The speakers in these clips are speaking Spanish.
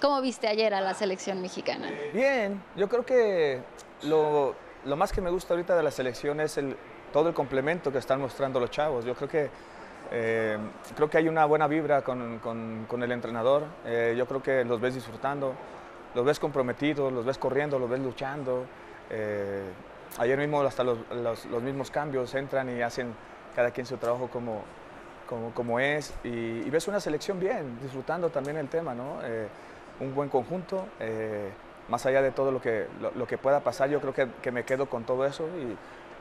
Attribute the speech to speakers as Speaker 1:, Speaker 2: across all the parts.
Speaker 1: ¿Cómo viste ayer a la selección mexicana?
Speaker 2: Bien, yo creo que lo, lo más que me gusta ahorita de la selección es el, todo el complemento que están mostrando los chavos. Yo creo que, eh, creo que hay una buena vibra con, con, con el entrenador. Eh, yo creo que los ves disfrutando, los ves comprometidos, los ves corriendo, los ves luchando. Eh, ayer mismo hasta los, los, mismos cambios entran y hacen cada quien su trabajo como, como, como es. Y, y, ves una selección bien, disfrutando también el tema, ¿no? Un buen conjunto más allá de todo lo que, lo, lo, que pueda pasar, yo creo que, que, me quedo con todo eso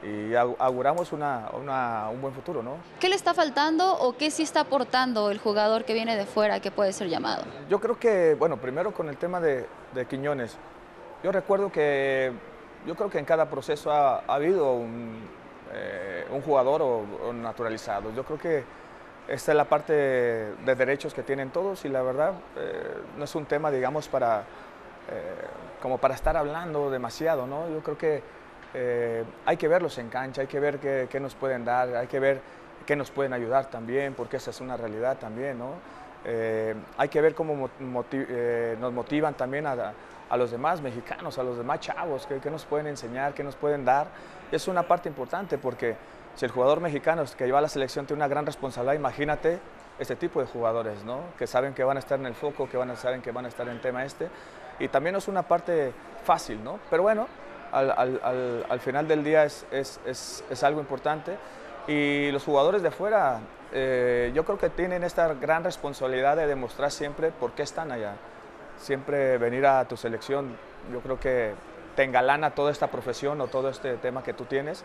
Speaker 2: y, y auguramos una, una, un buen futuro. ¿no?
Speaker 1: ¿Qué le está faltando o qué sí está aportando el jugador que viene de fuera que puede ser llamado?
Speaker 2: Yo creo que, bueno, primero con el tema de, de Quiñones, yo recuerdo que yo creo que en cada proceso ha, ha habido un, eh, un jugador o, o naturalizado. Yo creo que esta es la parte de derechos que tienen todos y la verdad eh, no es un tema, digamos, para eh, como para estar hablando demasiado, ¿no? Yo creo que eh, hay que verlos en cancha, hay que ver qué, qué, nos pueden dar, hay que ver qué nos pueden ayudar también, porque esa es una realidad también, ¿no? Hay que ver cómo nos motivan también a, a, los demás mexicanos, a los demás chavos, qué, qué, nos pueden enseñar, qué nos pueden dar. Es una parte importante porque si el jugador mexicano que lleva a la selección tiene una gran responsabilidad, imagínate este tipo de jugadores, ¿no? Que saben que van a estar en el foco, que van a, saben que van a estar en tema este y también no es una parte fácil, ¿no? Pero bueno, al, al, al final del día es, algo importante y los jugadores de fuera eh, yo creo que tienen esta gran responsabilidad de demostrar siempre por qué están allá. Siempre venir a tu selección, yo creo que te engalana toda esta profesión o todo este tema que tú tienes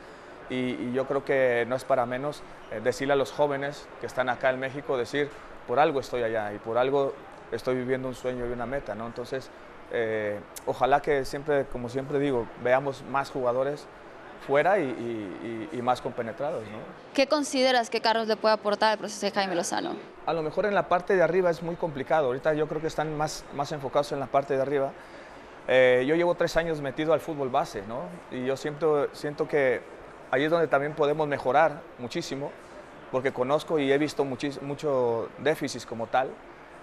Speaker 2: y, y yo creo que no es para menos eh, decirle a los jóvenes que están acá en México, decir, por algo estoy allá y por algo estoy viviendo un sueño y una meta, ¿no? Entonces, eh, ojalá que siempre, como siempre digo, veamos más jugadores fuera y, y, y, más compenetrados. ¿no?
Speaker 1: ¿Qué consideras que Carlos le puede aportar al proceso de Jaime Lozano?
Speaker 2: A lo mejor en la parte de arriba es muy complicado. Ahorita yo creo que están más, más enfocados en la parte de arriba. Eh, yo llevo tres años metido al fútbol base, ¿no? Y yo siento, siento que ahí es donde también podemos mejorar muchísimo, porque conozco y he visto mucho déficit como tal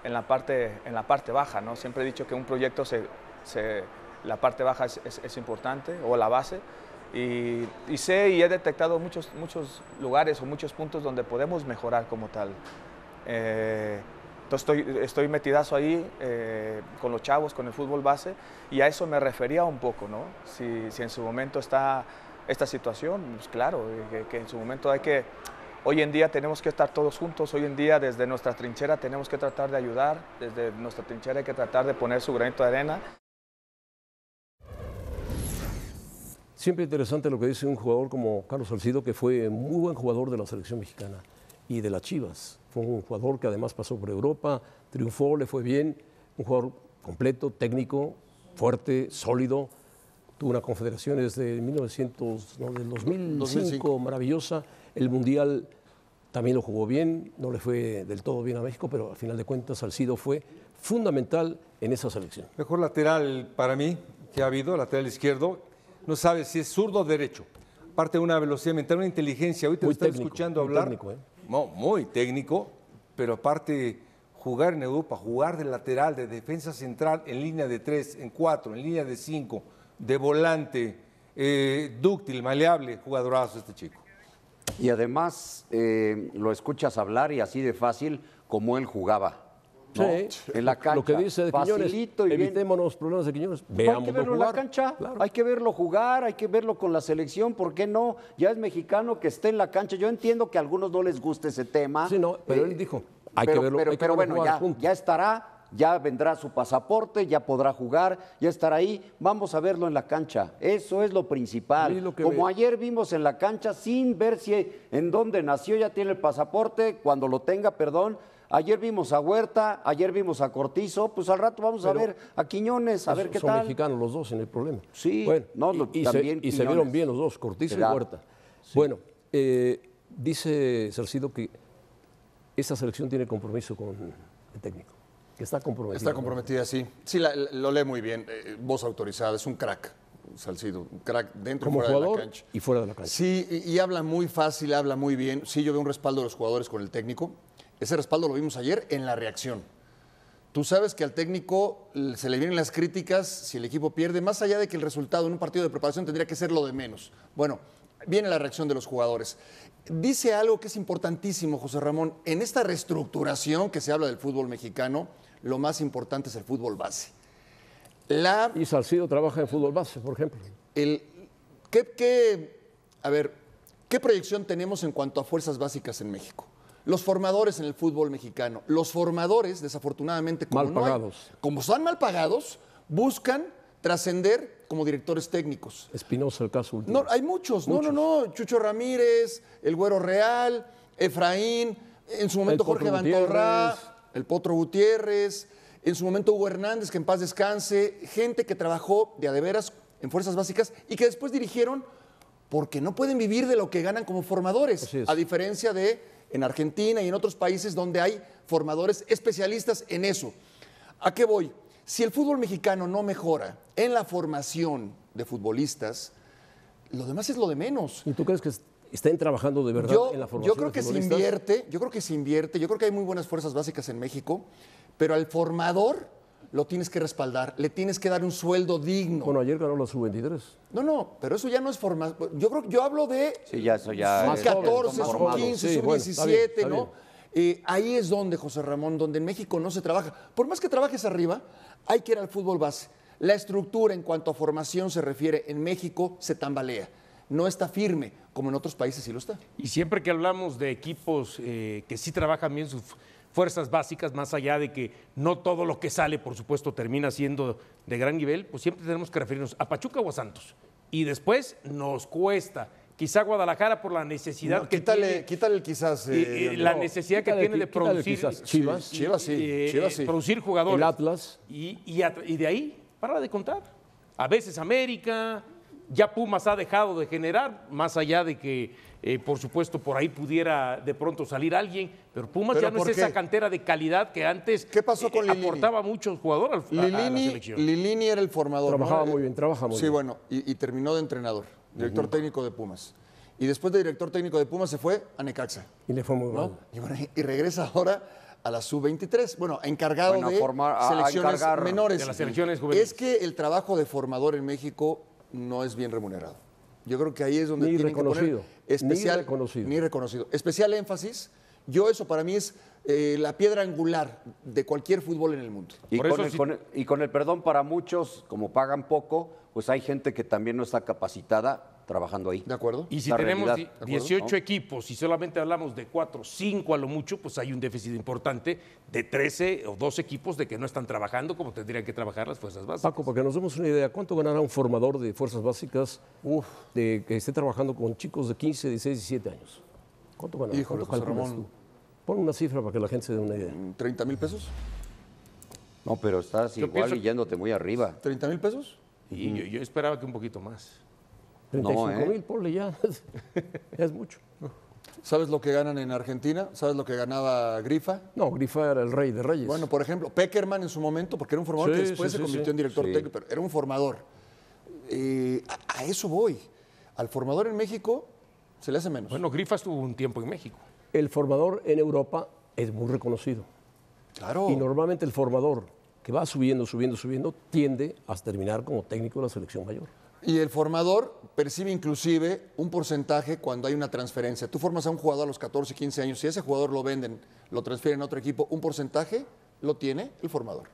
Speaker 2: en la parte, en la parte baja. ¿no? Siempre he dicho que un proyecto, se, se, la parte baja es, es, es, importante, o la base, y, y, sé y he detectado muchos, muchos lugares o muchos puntos donde podemos mejorar como tal. Eh, entonces estoy, estoy metidazo ahí eh, con los chavos, con el fútbol base, y a eso me refería un poco, ¿no? Si, en su momento está esta situación, pues claro, que, que en su momento hay que Hoy en día tenemos que estar todos juntos, hoy en día desde nuestra trinchera tenemos que tratar de ayudar, desde nuestra trinchera hay que tratar de poner su granito de arena.
Speaker 3: Siempre interesante lo que dice un jugador como Carlos Salcido, que fue muy buen jugador de la selección mexicana y de las Chivas. Fue un jugador que además pasó por Europa, triunfó, le fue bien, un jugador completo, técnico, fuerte, sólido. Tuvo una confederación desde 1900, no, del 2005, 2005, maravillosa el Mundial también lo jugó bien, no le fue del todo bien a México, pero al final de cuentas Salcido fue fundamental en esa selección.
Speaker 4: Mejor lateral para mí que ha habido, lateral izquierdo, no sabe si es zurdo o derecho. Parte de una velocidad mental, una inteligencia. Ahorita
Speaker 3: muy
Speaker 4: están
Speaker 3: técnico,
Speaker 4: escuchando hablar.
Speaker 3: Técnico, ¿eh?
Speaker 4: No, muy técnico, pero aparte jugar en Europa, jugar de lateral, de defensa central, en línea de tres, en cuatro, en línea de cinco, de volante, eh, dúctil, maleable, jugadorazo este chico.
Speaker 5: Y además eh, lo escuchas hablar y así de fácil como él jugaba. ¿No?
Speaker 3: Sí,
Speaker 5: en la cancha.
Speaker 3: Lo que dice de
Speaker 5: Facilito
Speaker 3: evitémonos problemas de Quiñones, veámoslo
Speaker 5: hay que verlo
Speaker 3: jugar.
Speaker 5: en la cancha,
Speaker 3: claro.
Speaker 5: hay que verlo jugar, hay que verlo con la selección, ¿por qué no? Ya es mexicano que esté en la cancha. Yo entiendo que a algunos no les guste ese tema.
Speaker 3: Sí, no, pero eh, él dijo, hay
Speaker 5: pero,
Speaker 3: que verlo,
Speaker 5: pero,
Speaker 3: hay que
Speaker 5: pero
Speaker 3: verlo
Speaker 5: bueno,
Speaker 3: jugar,
Speaker 5: ya,
Speaker 3: punto.
Speaker 5: ya estará, ya vendrá su pasaporte, ya podrá jugar, ya estará ahí. Vamos a verlo en la cancha. Eso es lo principal.
Speaker 3: lo
Speaker 5: Como ayer vimos en la cancha, sin ver si en dónde nació, ya tiene el pasaporte, cuando lo tenga, perdón. Ayer vimos a Huerta, ayer vimos a Cortizo, pues al rato vamos
Speaker 3: Pero
Speaker 5: a ver a Quiñones, a ver qué
Speaker 3: son
Speaker 5: tal.
Speaker 3: mexicanos los dos en el problema.
Speaker 5: Sí,
Speaker 3: bueno,
Speaker 5: no, lo,
Speaker 3: y, y,
Speaker 5: también
Speaker 3: se, y se vieron bien los dos, Cortizo y Huerta. Sí. Bueno, eh, dice Salcido que esta selección tiene compromiso con el técnico. Que está comprometida.
Speaker 6: Está comprometida, sí. Sí, la, la, lo lee muy bien. Eh, voz autorizada, es un crack. Salcido, un crack dentro
Speaker 3: Como
Speaker 6: y fuera
Speaker 3: jugador
Speaker 6: de la cancha.
Speaker 3: y fuera de la cancha.
Speaker 6: Sí, y, y, habla muy fácil, habla muy bien. Sí, yo veo un respaldo de los jugadores con el técnico. Ese respaldo lo vimos ayer en la reacción. Tú sabes que al técnico se le vienen las críticas si el equipo pierde, más allá de que el resultado en un partido de preparación tendría que ser lo de menos. Bueno, viene la reacción de los jugadores. Dice algo que es importantísimo, José Ramón. En esta reestructuración que se habla del fútbol mexicano, lo más importante es el fútbol base. La
Speaker 3: Y Salcido trabaja en fútbol base, por ejemplo.
Speaker 6: el, ¿qué, qué- a ver, ¿qué proyección tenemos en cuanto a fuerzas básicas en México? Los formadores en el fútbol mexicano. Los formadores, desafortunadamente, como,
Speaker 3: Mal
Speaker 6: no hay-
Speaker 3: pagados.
Speaker 6: como están mal pagados, buscan trascender como directores técnicos.
Speaker 3: Espinosa, el caso último.
Speaker 6: No, hay muchos. No, no, no. Chucho Ramírez, el Güero Real, Efraín, en su momento Jorge Bantorra, el Potro Gutiérrez, en su momento Hugo Hernández, que en paz descanse, gente que trabajó de a de veras en fuerzas básicas y que después dirigieron porque no pueden vivir de lo que ganan como formadores, a diferencia de en Argentina y en otros países donde hay formadores especialistas en eso. ¿A qué voy? Si el fútbol mexicano no mejora en la formación de futbolistas, lo demás es lo de menos.
Speaker 3: ¿Y tú crees que est- estén trabajando de verdad
Speaker 6: Yo,
Speaker 3: en la
Speaker 6: yo
Speaker 3: formación
Speaker 6: creo
Speaker 3: de
Speaker 6: que se invierte, yo creo que se invierte, yo creo que hay muy buenas fuerzas básicas en México, pero al formador lo tienes que respaldar, le tienes que dar un sueldo digno.
Speaker 3: Bueno, ayer ganó la sub-23.
Speaker 6: No, no, pero eso ya no es formación. Yo creo, yo hablo de
Speaker 5: Sí, ya eso ya
Speaker 6: sub
Speaker 3: jóvenes,
Speaker 6: 14,
Speaker 3: más
Speaker 6: sub
Speaker 3: formados.
Speaker 6: 15,
Speaker 3: Sí,
Speaker 6: sub
Speaker 3: bueno, está bien,
Speaker 6: 17,
Speaker 3: está
Speaker 6: ¿no? Eh, ahí es donde, José Ramón, donde en México no se trabaja. Por más que trabajes arriba, hay que ir al fútbol base. La estructura en cuanto a formación se refiere en México se tambalea. No está firme, como en otros países sí lo está.
Speaker 7: Y siempre que hablamos de equipos eh, que sí trabajan bien sus fuerzas básicas, más allá de que no todo lo que sale, por supuesto, termina siendo de gran nivel, pues siempre tenemos que referirnos a Pachuca o a Santos. Y después nos cuesta. Quizá Guadalajara por la necesidad
Speaker 6: No,
Speaker 7: que
Speaker 6: quítale,
Speaker 7: tiene.
Speaker 6: quítale el quizás.
Speaker 7: eh, la
Speaker 6: no.
Speaker 7: necesidad que tiene de producir
Speaker 3: quizás Chivas.
Speaker 6: Chivas sí,
Speaker 7: eh,
Speaker 6: Chivas sí.
Speaker 7: producir jugadores.
Speaker 3: El Atlas.
Speaker 7: Y, y de ahí, para de contar. A veces América, ya Pumas ha dejado de generar, más allá de que, eh, por supuesto, por ahí pudiera de pronto salir alguien, pero Pumas
Speaker 6: ¿Pero
Speaker 7: ya no es
Speaker 6: qué?
Speaker 7: esa cantera de calidad que antes
Speaker 6: ¿Qué pasó con Lilini?
Speaker 7: aportaba muchos jugadores al- a, a la
Speaker 6: Lilini,
Speaker 7: selección.
Speaker 6: Lilini era el formador.
Speaker 3: Trabajaba
Speaker 6: ¿no?
Speaker 3: muy bien, trabaja muy
Speaker 6: sí,
Speaker 3: bien.
Speaker 6: bueno, y, y terminó de entrenador, director técnico de Pumas. Y después de director técnico de Pumas se fue a Necaxa.
Speaker 3: Y le fue muy
Speaker 6: ¿no?
Speaker 3: mal.
Speaker 6: Y, bueno, y regresa ahora a la sub-23. Bueno, encargado
Speaker 5: Bueno,
Speaker 6: de
Speaker 5: formar- a-
Speaker 6: selecciones menores.
Speaker 7: de las selecciones juveniles.
Speaker 6: Es que el trabajo de formador en México no es bien remunerado. Yo creo que ahí es donde
Speaker 3: Ni
Speaker 6: tienen que poner
Speaker 3: reconocido, ni
Speaker 6: especial,
Speaker 3: reconocido.
Speaker 6: ni reconocido. Especial énfasis. Yo eso para mí es eh, la piedra angular de cualquier fútbol en el mundo.
Speaker 5: Y
Speaker 7: Por
Speaker 5: con,
Speaker 7: eso
Speaker 5: el,
Speaker 7: sí-
Speaker 5: con el- y con el perdón para muchos, como pagan poco, pues hay gente que también no está capacitada trabajando ahí.
Speaker 6: ¿De acuerdo?
Speaker 7: Y si
Speaker 5: la
Speaker 7: tenemos
Speaker 5: realidad,
Speaker 7: di-
Speaker 5: ¿de acuerdo?
Speaker 7: 18
Speaker 5: ¿No?
Speaker 7: equipos y solamente hablamos de 4, 5 a lo mucho, pues hay un déficit importante de 13 o 12 equipos de que no están trabajando como tendrían que trabajar las fuerzas básicas.
Speaker 3: Paco, para que nos demos una idea, ¿cuánto ganará un formador de fuerzas básicas de, que esté trabajando con chicos de 15, 16, 17 años? ¿Cuánto ganará?
Speaker 6: Híjole,
Speaker 3: ¿Cuánto
Speaker 6: Ramón.
Speaker 3: tú? Pon una cifra para que la gente se dé una idea.
Speaker 6: ¿30 mil pesos?
Speaker 5: No, pero estás
Speaker 7: Yo
Speaker 5: igual
Speaker 7: pienso-
Speaker 5: y yéndote muy arriba.
Speaker 6: ¿30 mil pesos?
Speaker 7: Y yo, yo esperaba que un poquito más.
Speaker 3: 35
Speaker 5: ¿eh?
Speaker 3: mil, ponle ya. ya es mucho.
Speaker 6: ¿Sabes lo que ganan en Argentina? ¿Sabes lo que ganaba Grifa?
Speaker 3: No, Grifa era el rey de reyes.
Speaker 6: Bueno, por ejemplo, Peckerman en su momento, porque era un formador
Speaker 3: Sí,
Speaker 6: que después
Speaker 3: sí,
Speaker 6: se convirtió
Speaker 3: sí.
Speaker 6: en director
Speaker 5: Sí.
Speaker 6: técnico, pero era un formador. Eh, a, a eso voy. Al formador en México se le hace menos.
Speaker 7: Bueno, Grifa estuvo un tiempo en México.
Speaker 3: el formador en Europa es muy reconocido.
Speaker 6: claro.
Speaker 3: Y normalmente el formador que va subiendo, subiendo, subiendo, tiende a terminar como técnico de la selección mayor.
Speaker 6: Y el formador percibe inclusive un porcentaje cuando hay una transferencia. Tú formas a un jugador a los 14, 15 años, si ese jugador lo venden, lo transfieren a otro equipo, un porcentaje lo tiene el formador.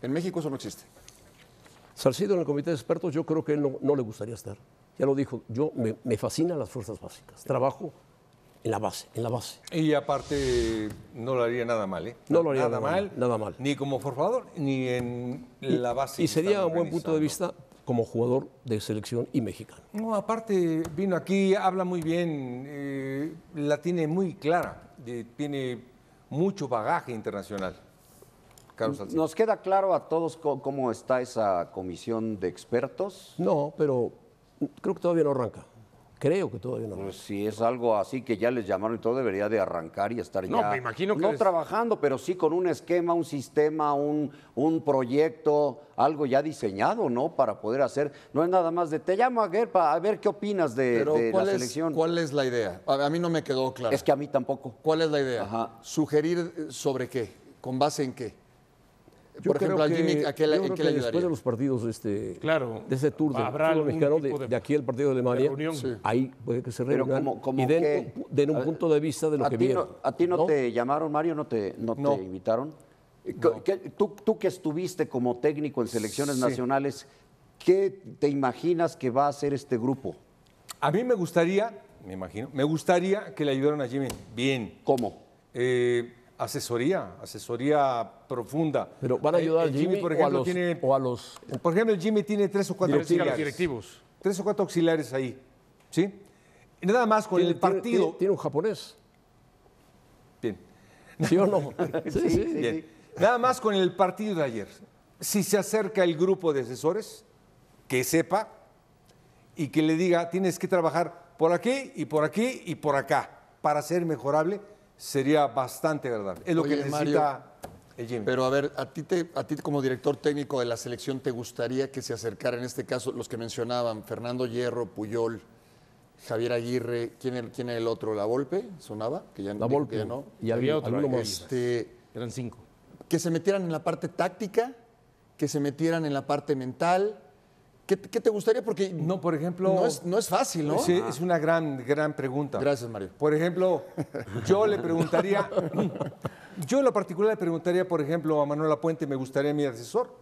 Speaker 6: En México eso no existe.
Speaker 3: Salcido en el comité de expertos, yo creo que él no, no le gustaría estar. Ya lo dijo, yo me, me fascinan las fuerzas básicas. Trabajo en la base, en la base.
Speaker 4: Y aparte, no lo haría nada mal, ¿eh?
Speaker 3: No lo haría nada mal, nada mal.
Speaker 4: Ni como formador, ni en la base.
Speaker 3: Y sería un buen punto de vista como jugador de selección y mexicano.
Speaker 4: No, aparte, vino aquí, habla muy bien, eh, la tiene muy clara, eh, tiene mucho bagaje internacional. Carlos.
Speaker 5: ¿Nos queda claro a todos cómo está esa comisión de expertos?
Speaker 3: No, pero creo que todavía no arranca. Creo que todavía no.
Speaker 5: Pues si es algo así que ya les llamaron y todo, debería de arrancar y estar
Speaker 7: No,
Speaker 5: ya.
Speaker 7: me imagino que
Speaker 5: No
Speaker 7: les-
Speaker 5: trabajando, pero sí con un esquema, un sistema, un, un proyecto, algo ya diseñado, ¿no? Para poder hacer. No es nada más de te llamo a ver, para a ver qué opinas de,
Speaker 6: Pero
Speaker 5: de la
Speaker 6: ¿cuál, es,
Speaker 5: selección.
Speaker 6: ¿cuál es la idea? A, a mí no me quedó claro.
Speaker 5: Es que a mí tampoco.
Speaker 6: ¿Cuál es la idea?
Speaker 5: Ajá.
Speaker 6: ¿Sugerir eh, sobre qué? ¿Con base en qué?
Speaker 3: Yo
Speaker 6: por ejemplo,
Speaker 3: creo
Speaker 6: a
Speaker 3: que,
Speaker 6: Jimmy, ¿a qué, le-
Speaker 3: yo
Speaker 6: en
Speaker 3: creo
Speaker 6: qué
Speaker 3: que
Speaker 6: le
Speaker 3: después de los partidos este,
Speaker 7: Claro,
Speaker 3: de ese tour del
Speaker 7: habrá
Speaker 3: fútbol
Speaker 7: algún
Speaker 3: mexicano, de,
Speaker 7: tipo de-
Speaker 3: de aquí el partido de Alemania.
Speaker 7: Sí.
Speaker 3: ahí puede que se reúnan
Speaker 5: como- como
Speaker 3: y den,
Speaker 5: que-
Speaker 3: un, den un
Speaker 5: a ver,
Speaker 3: punto de vista de lo
Speaker 5: ¿A
Speaker 3: que vieron.
Speaker 5: no, ¿A ti no, te llamaron, Mario? ¿No te, no te invitaron? ¿Qué- qué- tú, tú que estuviste como técnico en selecciones
Speaker 4: Sí.
Speaker 5: nacionales, ¿qué te imaginas que va a hacer este grupo?
Speaker 4: A mí me gustaría, me imagino, me gustaría que le ayudaran a Jimmy bien.
Speaker 5: ¿Cómo?
Speaker 4: Eh, asesoría, asesoría profunda.
Speaker 3: Pero van a
Speaker 4: Eh,
Speaker 3: ayudar
Speaker 4: el
Speaker 3: al Jimmy,
Speaker 4: por
Speaker 3: o, a
Speaker 4: ejemplo,
Speaker 3: los,
Speaker 4: tiene,
Speaker 3: o a los...
Speaker 4: por ejemplo, el Jimmy tiene tres o cuatro
Speaker 7: Directivos.
Speaker 4: auxiliares.
Speaker 7: directivos.
Speaker 4: Tres o cuatro auxiliares ahí, ¿sí? Y nada más con
Speaker 3: tiene-
Speaker 4: el partido.
Speaker 3: Tiene, tiene- tiene un japonés,
Speaker 4: Bien.
Speaker 3: ¿sí o no? Sí, sí.
Speaker 4: Bien. Nada más con el partido de ayer. Si se acerca el grupo de asesores, que sepa y que le diga, tienes que trabajar por aquí y por aquí y por acá para ser mejorable, sería bastante agradable. Es lo
Speaker 6: Oye,
Speaker 4: que necesita
Speaker 6: Mario,
Speaker 4: el Jimmy.
Speaker 6: Pero a ver, a ti, te, a ti como director técnico de la selección, ¿te gustaría que se acercara en este caso los que mencionaban, Fernando Hierro, Puyol, Javier Aguirre, ¿quién, el- quién era el otro? ¿La Volpe? ¿Sonaba? Que ya,
Speaker 3: La Volpe
Speaker 6: ya no.
Speaker 3: y
Speaker 7: Había
Speaker 3: alguien-
Speaker 7: otro.
Speaker 6: Este,
Speaker 7: Eran cinco.
Speaker 6: que se metieran en la parte táctica, que se metieran en la parte mental. ¿Qué, qué te gustaría? Porque
Speaker 4: No, por ejemplo-
Speaker 6: no es, no es fácil, ¿no?
Speaker 4: Sí, es una gran, gran pregunta.
Speaker 6: Gracias, Mario.
Speaker 4: Por ejemplo, yo le preguntaría, yo en lo particular le preguntaría, por ejemplo, a Manuel Puente, me gustaría mi asesor.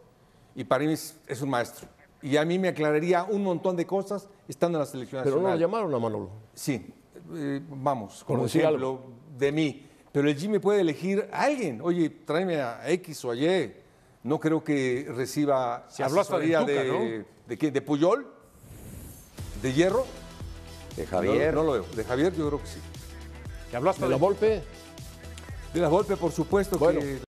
Speaker 4: Y para mí es, es un maestro. Y a mí me aclararía un montón de cosas estando en la selección
Speaker 3: Pero no lo
Speaker 4: nacional.
Speaker 3: llamaron a Manolo.
Speaker 4: Sí, eh, vamos,
Speaker 3: Por
Speaker 4: como ejemplo de mí. Pero el Jimmy puede elegir a alguien. Oye, tráeme a X o a Y. No creo que reciba
Speaker 7: Se habló hasta de
Speaker 4: asesoría
Speaker 7: Tuca,
Speaker 4: de, ¿de qué? ¿De Puyol? ¿De Hierro?
Speaker 5: De Javier.
Speaker 4: No, no lo veo. ¿De Javier? Yo creo que sí.
Speaker 7: Que habló hasta
Speaker 3: De la Volpe,
Speaker 4: De la Volpe, por supuesto
Speaker 3: Bueno.
Speaker 4: que